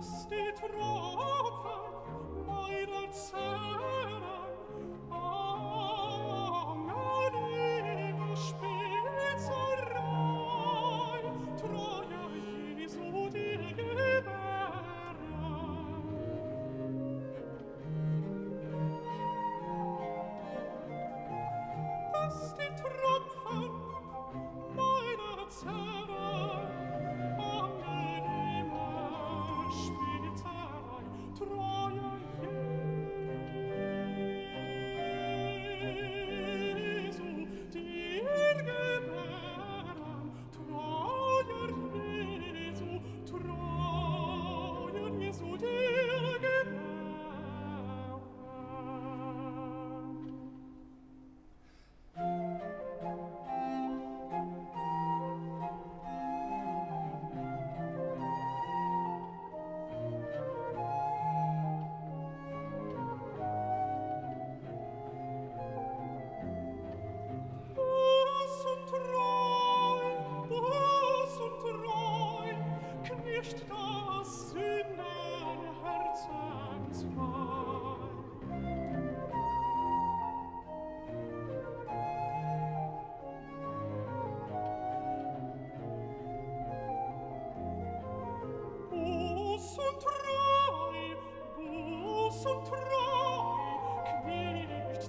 costi troppo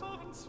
sorgens